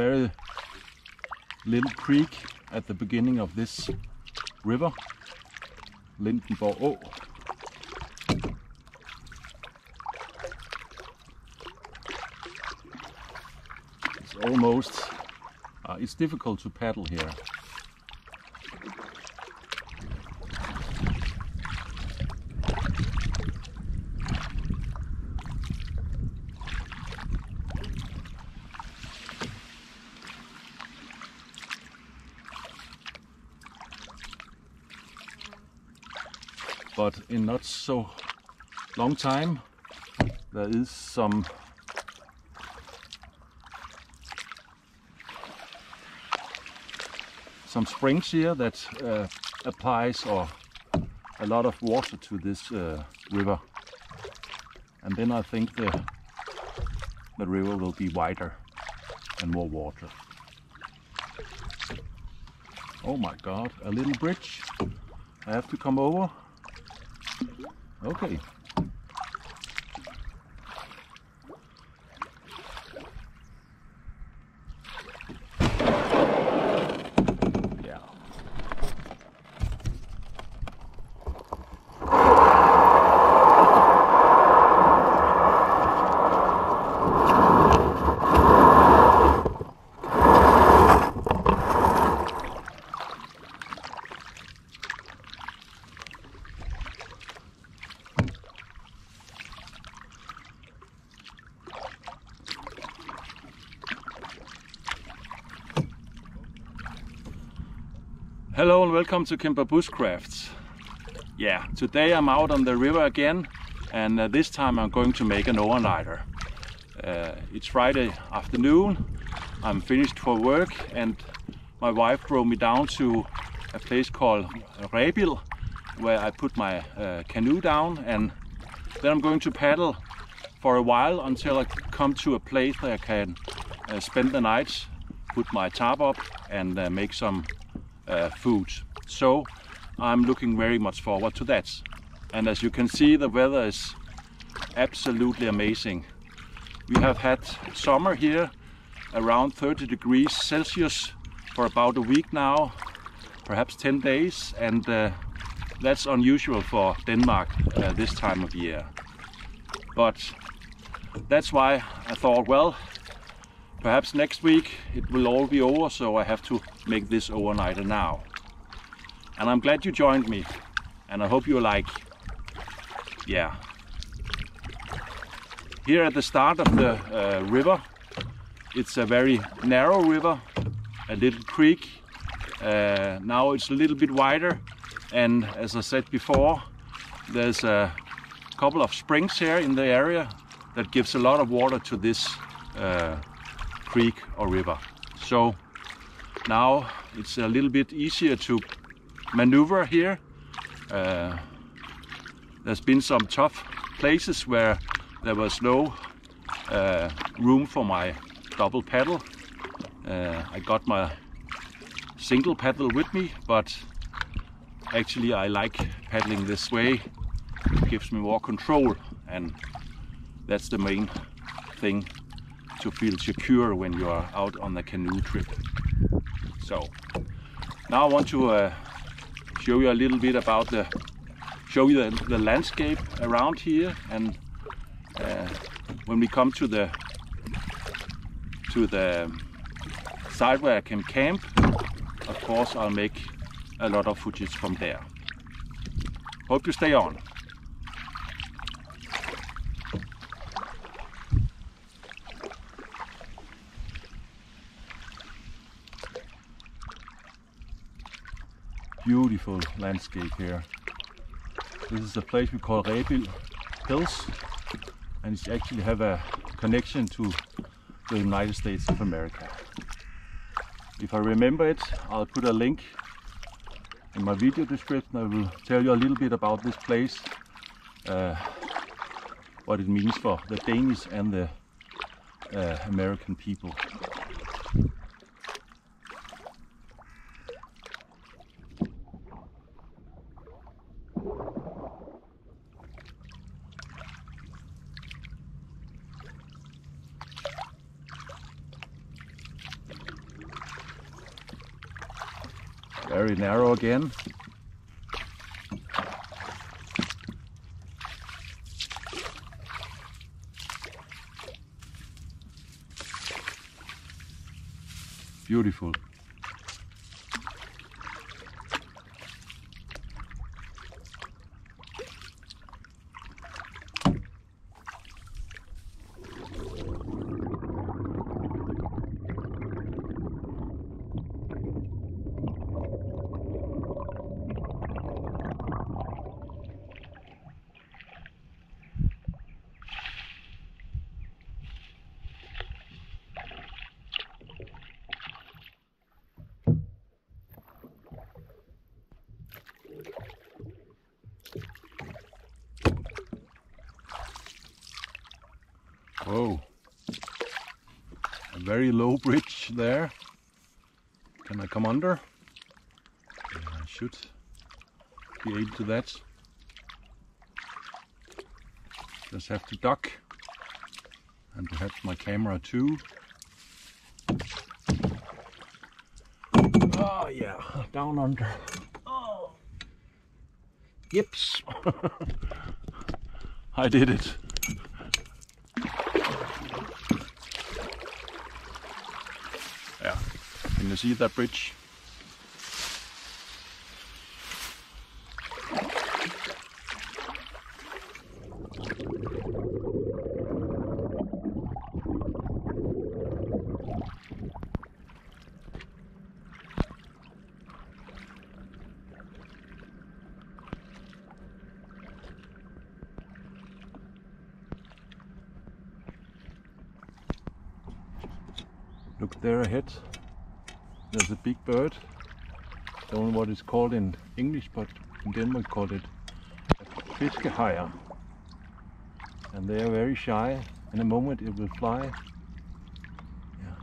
Very little creek at the beginning of this river, Lindenborg Å. It's almost, uh, it's difficult to paddle here. but in not so long time? There is some some springs here that uh, applies or a lot of water to this uh, river. And then I think the the river will be wider and more water. Oh my god a little bridge. I have to come over Okay. Welcome to Kemper Bushcrafts. Yeah, today I'm out on the river again and uh, this time I'm going to make an overnighter. Uh, it's Friday afternoon, I'm finished for work and my wife drove me down to a place called Rebild where I put my uh, canoe down and then I'm going to paddle for a while until I come to a place where I can uh, spend the night, put my tarp up and uh, make some uh, food. So I'm looking very much forward to that. And as you can see, the weather is absolutely amazing. We have had summer here around 30 degrees Celsius for about a week now, perhaps 10 days, and uh, that's unusual for Denmark uh, this time of year. But that's why I thought, well, perhaps next week it will all be over, so I have to make this overnighter now. And I'm glad you joined me, and I hope you like, yeah. Here at the start of the uh, river, it's a very narrow river, a little creek. Uh, now it's a little bit wider, and as I said before, there's a couple of springs here in the area that gives a lot of water to this uh, creek or river. So now it's a little bit easier to maneuver here. Uh, there's been some tough places where there was no uh, room for my double paddle. Uh, I got my single paddle with me, but actually I like paddling this way. It gives me more control and that's the main thing to feel secure when you are out on a canoe trip. So now I want to uh, show you a little bit about the show you the, the landscape around here and uh, when we come to the to the side where I can camp of course I'll make a lot of footage from there. Hope you stay on. Beautiful landscape here. This is a place we call Rebild Hills and it actually have a connection to the United States of America. If I remember it, I'll put a link in my video description. I will tell you a little bit about this place, uh, what it means for the Danish and the uh, American people. Very narrow again. Beautiful. Whoa. A very low bridge there. Can I come under? Yeah, I should be able to that. Just have to duck. And perhaps my camera too. Oh yeah, down under. Oh. Yips. I did it. You see that bridge? A big bird. Don't know what it's called in English, but in Denmark called it a fiskehejre. And they are very shy. In a moment it will fly. Yeah.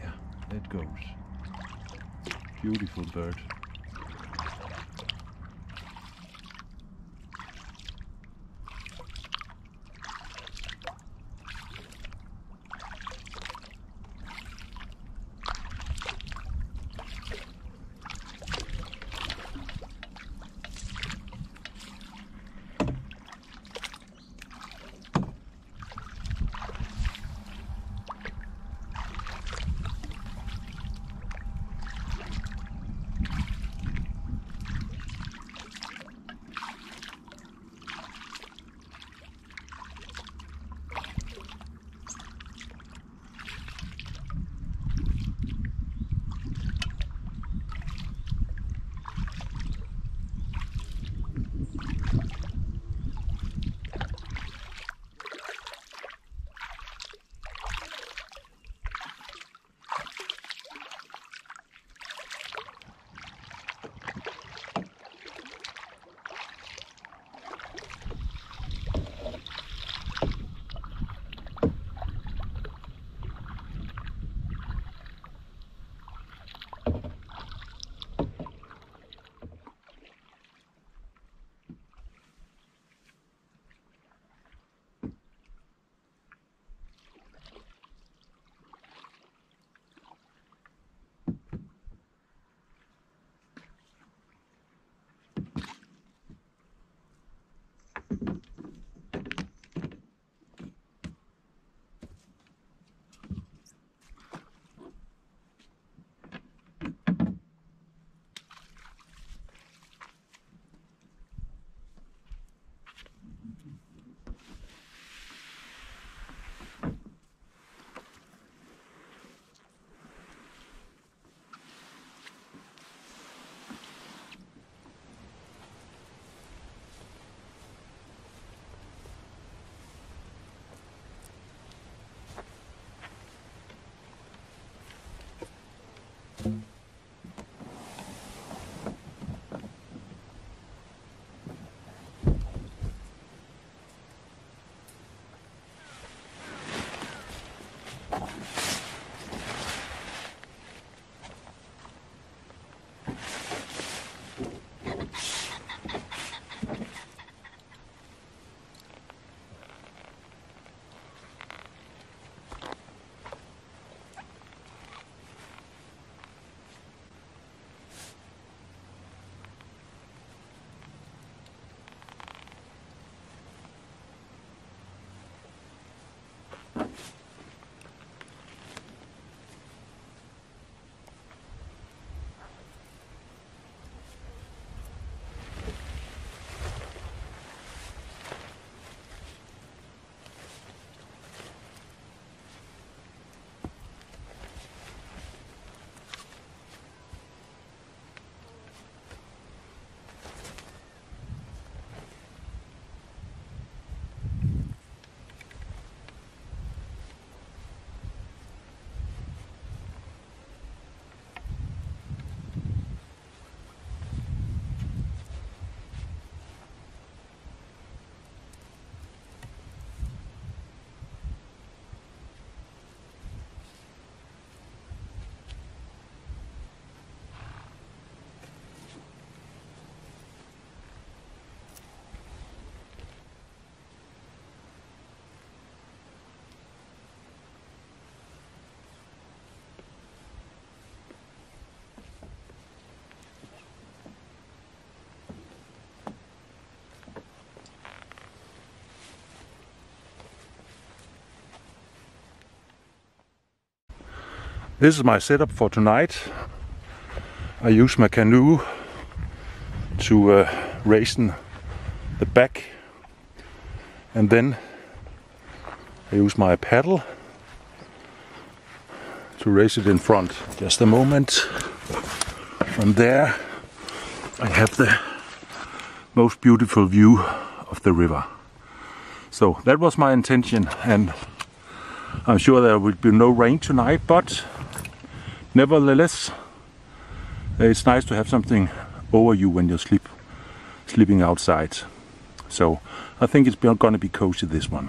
Yeah, it goes. Beautiful bird. This is my setup for tonight. I use my canoe to uh, in the back and then I use my paddle to raise it in front. Just a moment. From there I have the most beautiful view of the river. So that was my intention and I'm sure there will be no rain tonight but nevertheless eh, it's nice to have something over you when you're sleep sleeping outside. So I think it's going to be cozy this one.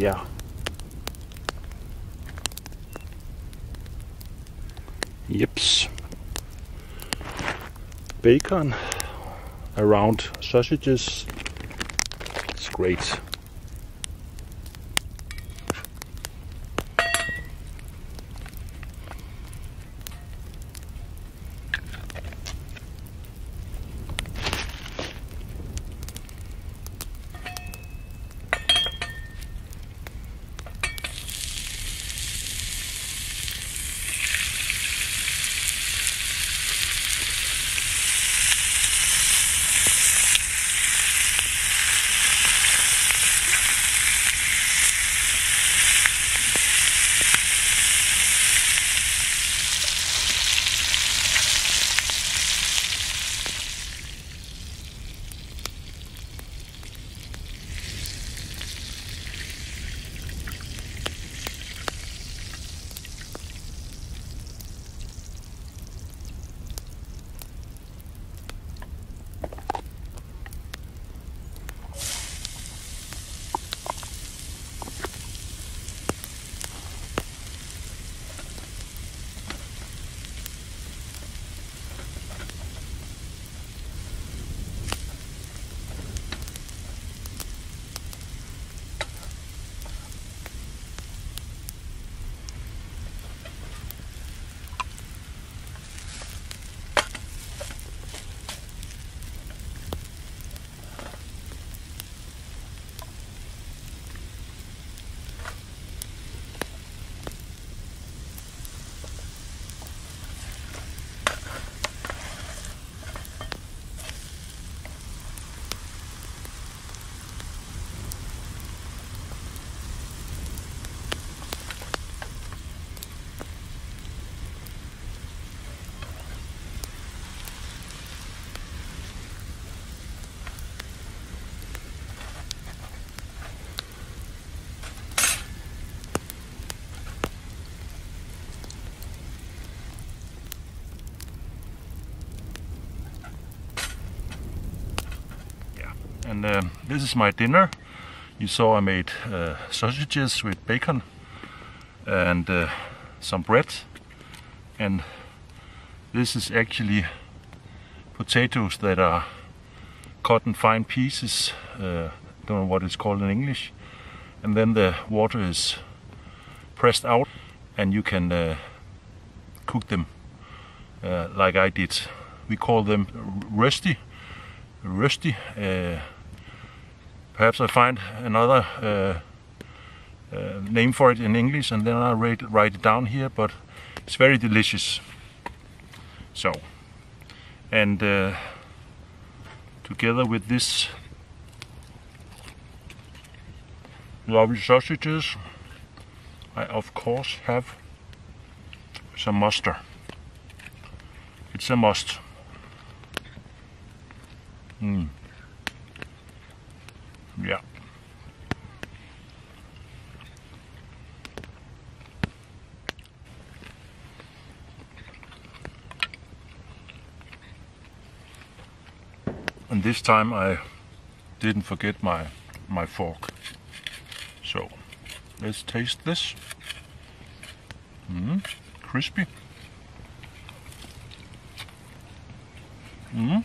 Yeah. Yips. Bacon around sausages. It's great. And uh, this is my dinner. You saw I made uh, sausages with bacon and uh, some bread. And this is actually potatoes that are cut in fine pieces. Uh, don't know what it's called in English. And then the water is pressed out and you can uh, cook them uh, like I did. We call them rusty rusty. Uh, perhaps I find another uh, uh, name for it in English and then I'll write, write it down here, but it's very delicious. So, and uh, together with this lovely sausages, I of course have some mustard. It's a must. Mm. Yeah. And this time I didn't forget my my fork. So let's taste this. Mmm, crispy. Mmm,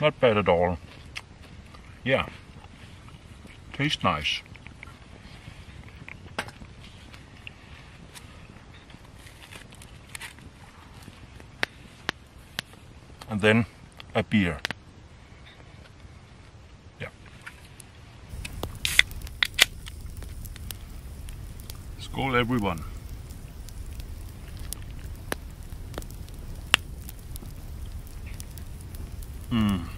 Not bad at all. Yeah. Tastes nice. And then a beer. Yeah. Everyone. Mm.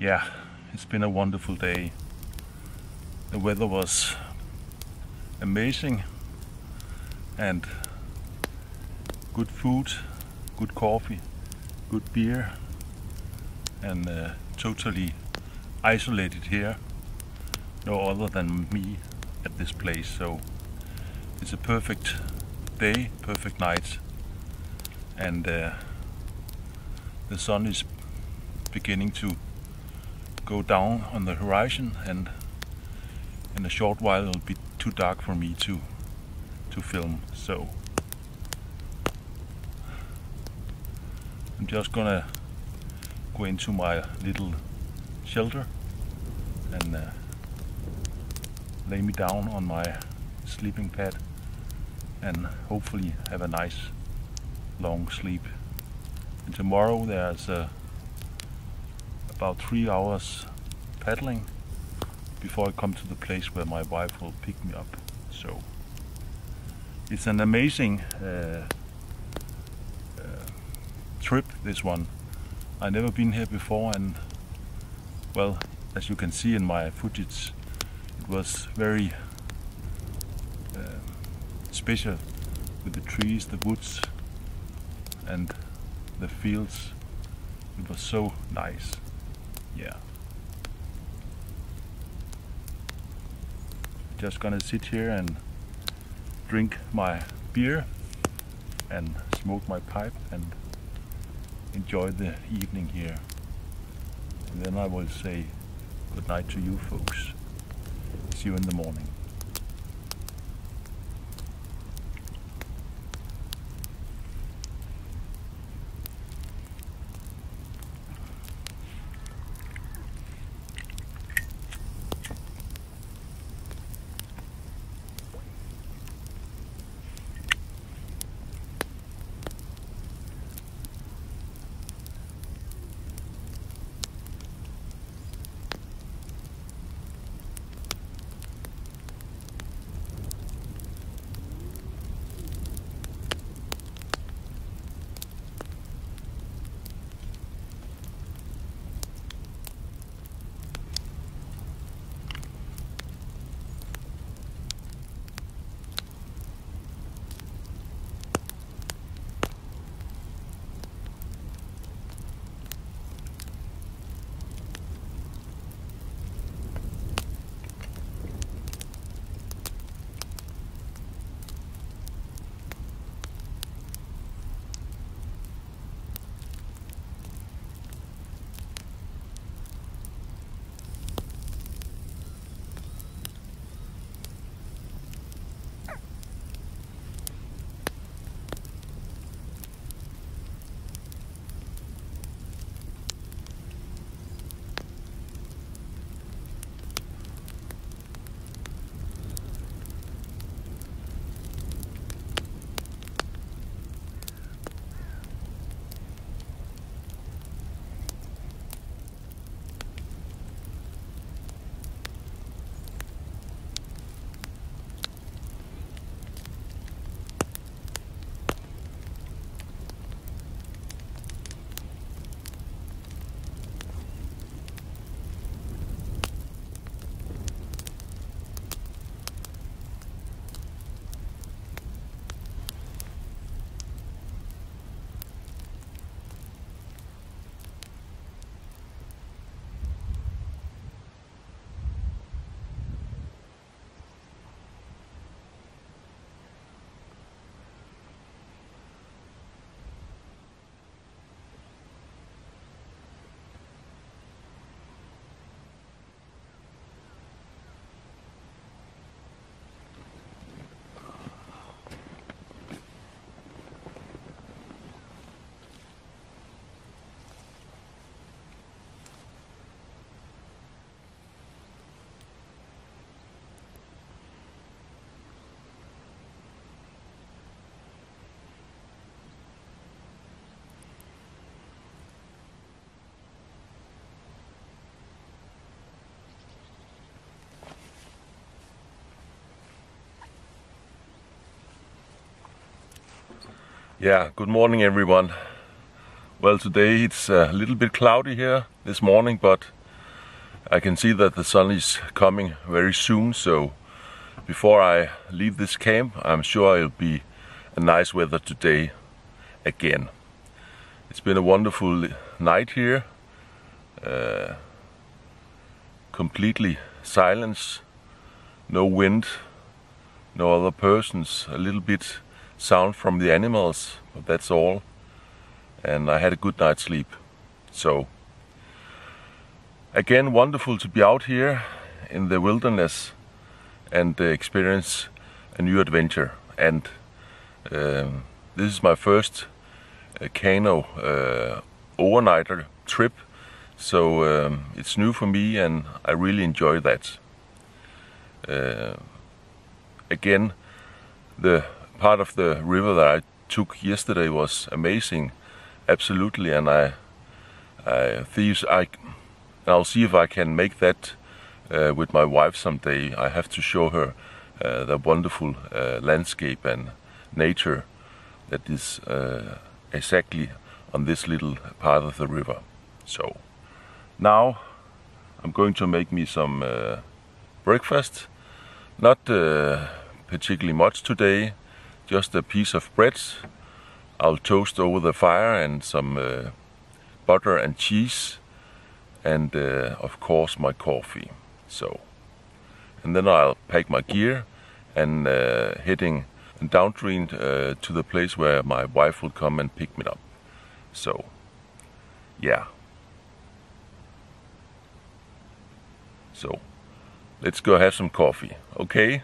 Yeah, it's been a wonderful day. The weather was amazing and good food, good coffee, good beer and uh, totally isolated here. No other than me at this place so it's a perfect day, perfect night and uh, the sun is beginning to go down on the horizon and in a short while it'll be too dark for me to to film so. I'm just gonna go into my little shelter and uh, lay me down on my sleeping pad and hopefully have a nice long sleep. And tomorrow there's uh, about three hours paddling before I come to the place where my wife will pick me up. So it's an amazing uh, uh, trip, this one. I've never been here before and well, as you can see in my footage, it was very uh, special with the trees, the woods and the fields. It was so nice. Yeah. just gonna sit here and drink my beer and smoke my pipe and enjoy the evening here. And then I will say good night to you folks. See you in the morning. Yeah, good morning everyone. Well, today it's a little bit cloudy here this morning, but I can see that the sun is coming very soon, so before I leave this camp, I'm sure it'll be a nice weather today again. It's been a wonderful night here. Uh, completely silence, no wind, no other persons, a little bit sound from the animals, but that's all. And I had a good night's sleep. So, again, wonderful to be out here in the wilderness and uh, experience a new adventure. And um, this is my first uh, Kano uh, overnighter trip, so um, it's new for me and I really enjoy that. Uh, again, the part of the river that I took yesterday was amazing, absolutely, and I, I thieves, I, I'll see if I can make that uh, with my wife someday. I have to show her uh, the wonderful uh, landscape and nature that is uh, exactly on this little part of the river. So now I'm going to make me some uh, breakfast. Not uh, particularly much today, just a piece of bread. I'll toast over the fire and some uh, butter and cheese and uh, of course my coffee. So, and then I'll pack my gear and uh, heading downstream uh, to the place where my wife will come and pick me up. So, yeah. So, let's go have some coffee, okay?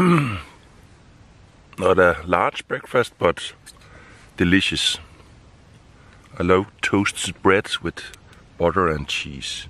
Not a large breakfast, but delicious. I love toasted bread with butter and cheese.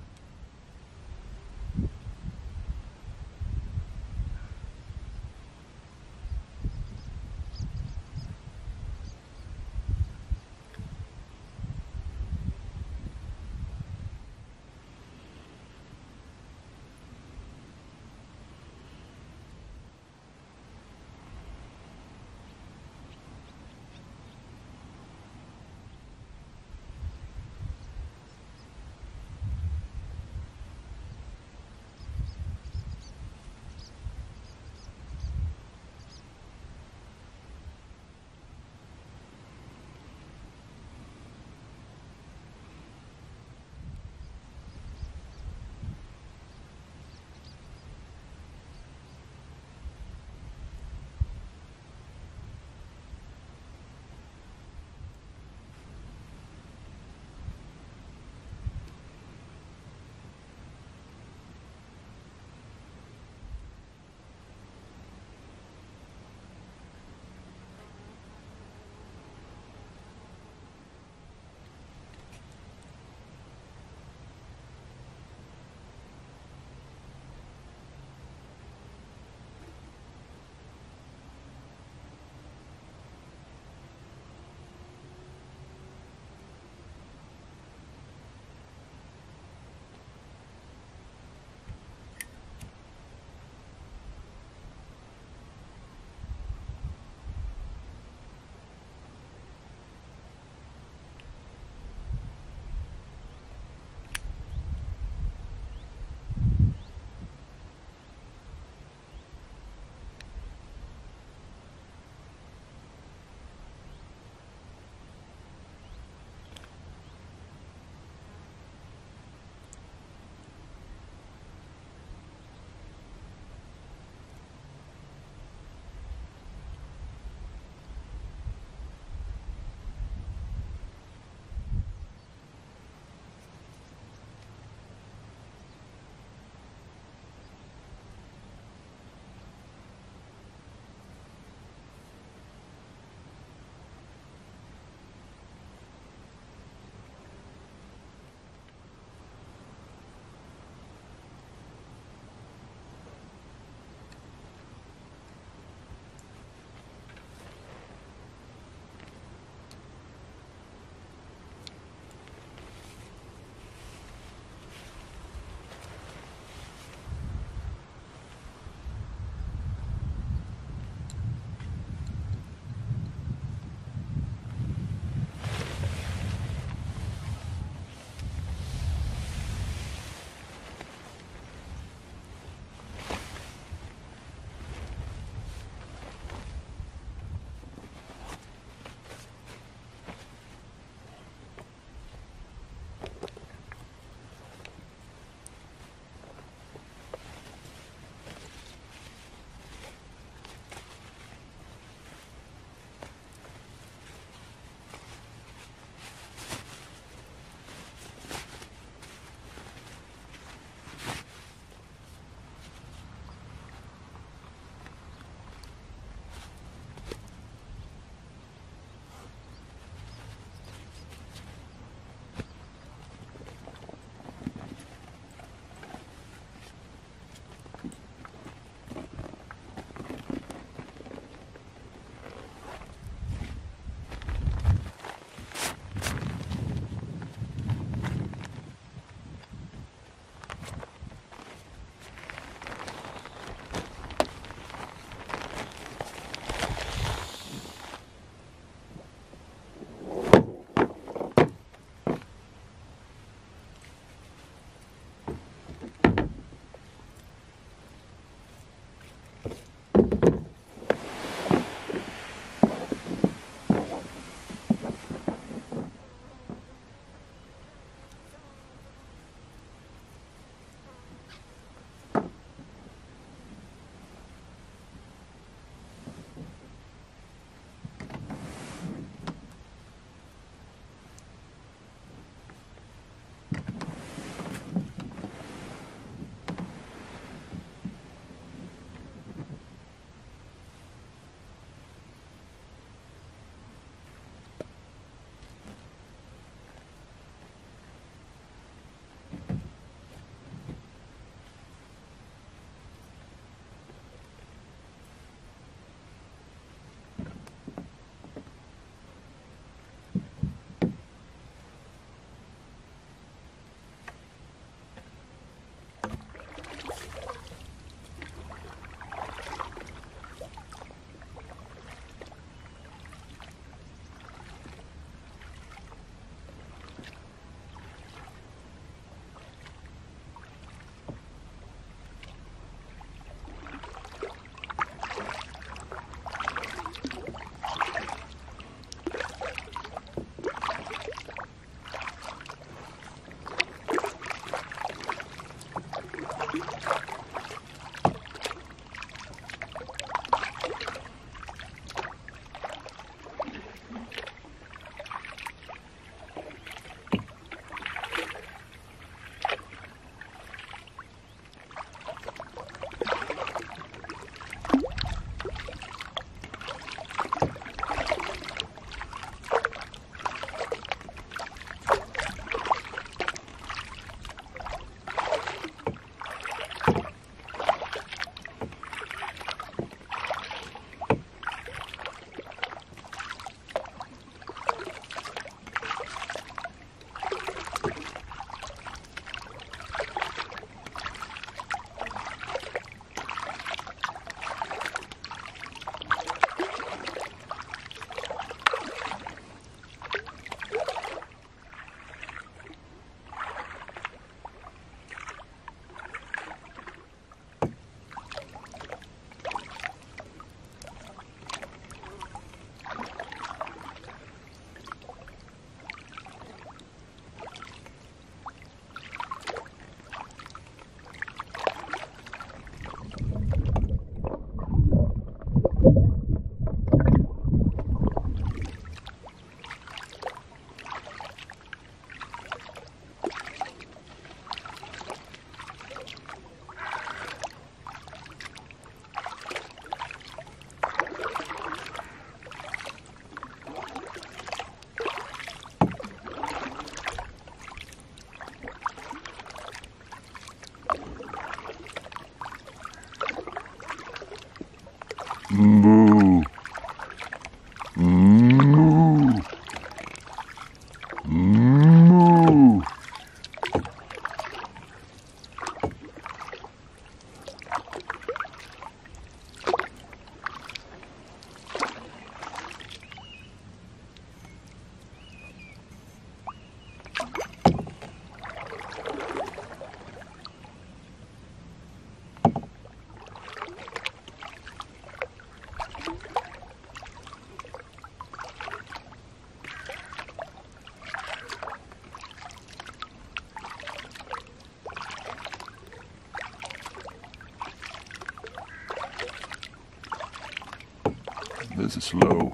This is low.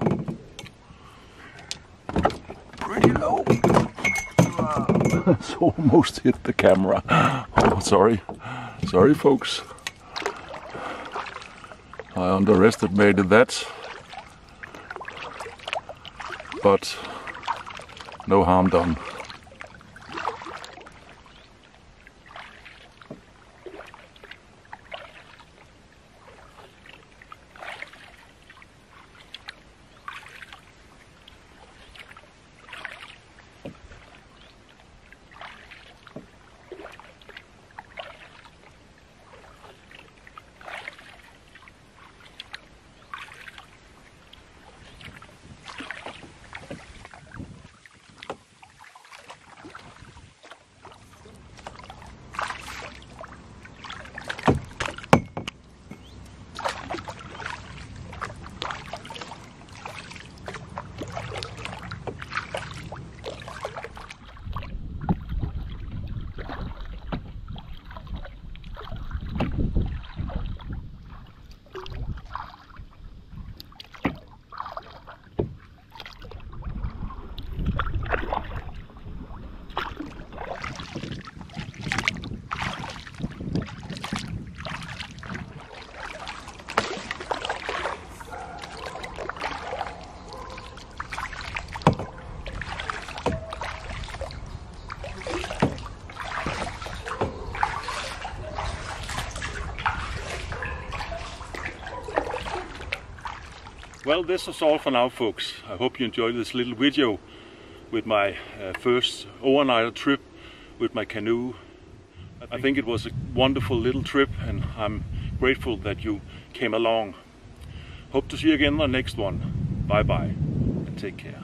Pretty low. it's almost hit the camera. Oh, sorry. Sorry, folks. I underestimated that. But no harm done. Well, this is all for now, folks. I hope you enjoyed this little video with my uh, first overnight trip with my canoe. I think it was a wonderful little trip and I'm grateful that you came along. Hope to see you again on the next one. Bye bye and take care.